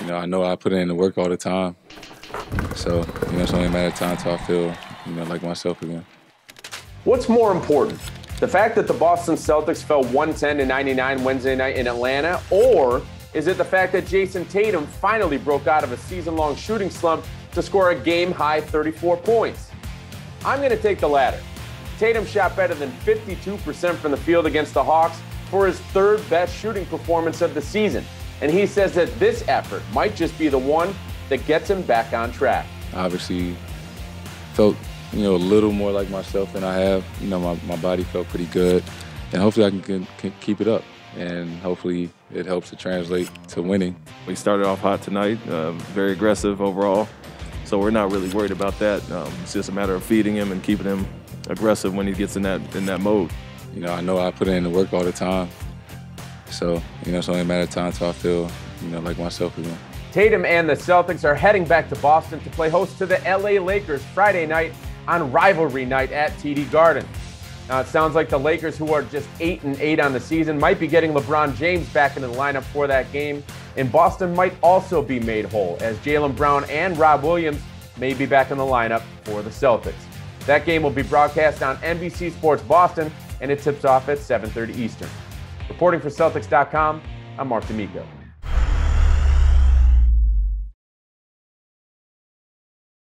you know, I know I put in the work all the time. So, you know, it's only a matter of time until I feel, you know, like myself again. What's more important? The fact that the Boston Celtics fell 110 to 99 Wednesday night in Atlanta, or is it the fact that Jayson Tatum finally broke out of a season long shooting slump to score a game high 34 points? I'm going to take the latter. Tatum shot better than 52% from the field against the Hawks for his third best shooting performance of the season. And he says that this effort might just be the one that gets him back on track. Obviously, felt you know a little more like myself than I have. You know, my, my body felt pretty good, and hopefully I can, can, can keep it up. And hopefully it helps to translate to winning. We started off hot tonight, uh, very aggressive overall. So we're not really worried about that. Um, it's just a matter of feeding him and keeping him aggressive when he gets in that in that mode. You know, I know I put in the work all the time. So, you know, it's only a matter of time until I feel, you know, like myself again. Tatum and the Celtics are heading back to Boston to play host to the LA Lakers Friday night on rivalry night at TD Garden. Now, it sounds like the Lakers, who are just 8 and 8 on the season, might be getting LeBron James back into the lineup for that game. And Boston might also be made whole, as Jaylen Brown and Rob Williams may be back in the lineup for the Celtics. That game will be broadcast on NBC Sports Boston, and it tips off at 7:30 Eastern. Reporting for Celtics.com, I'm Marc D'Amico.